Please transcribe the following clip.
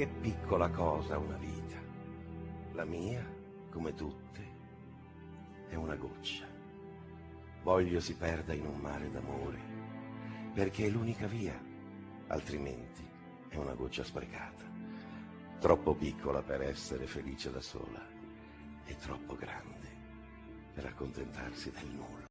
Che piccola cosa una vita. La mia, come tutte, è una goccia. Voglio si perda in un mare d'amore, perché è l'unica via, altrimenti è una goccia sprecata. Troppo piccola per essere felice da sola e troppo grande per accontentarsi del nulla.